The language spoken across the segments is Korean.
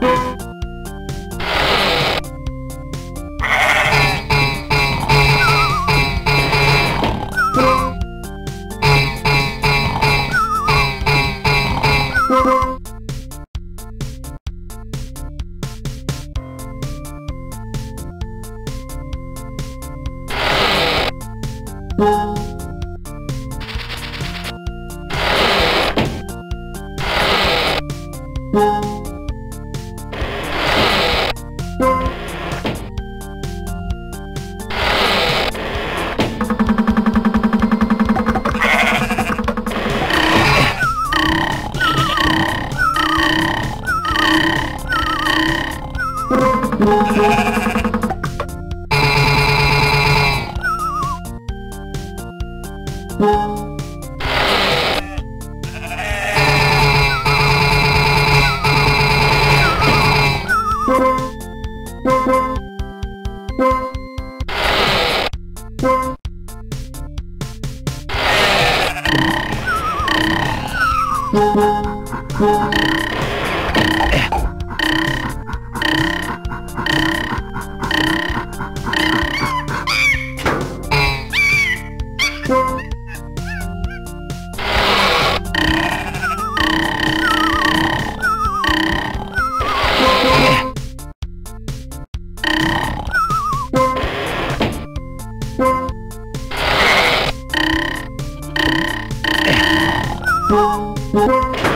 Música Bye.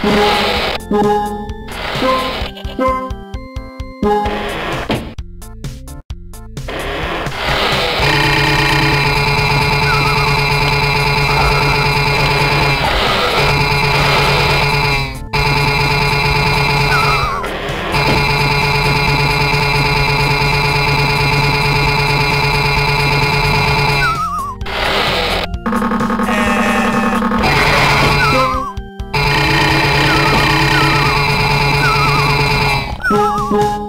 Thank. Ooh.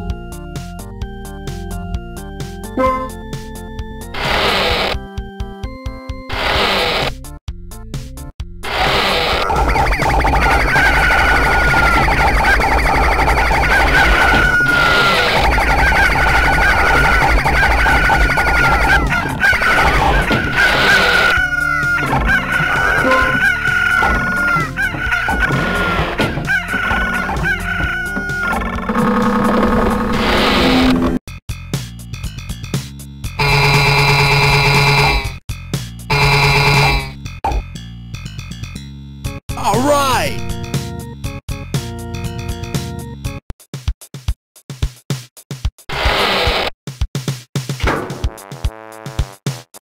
All right.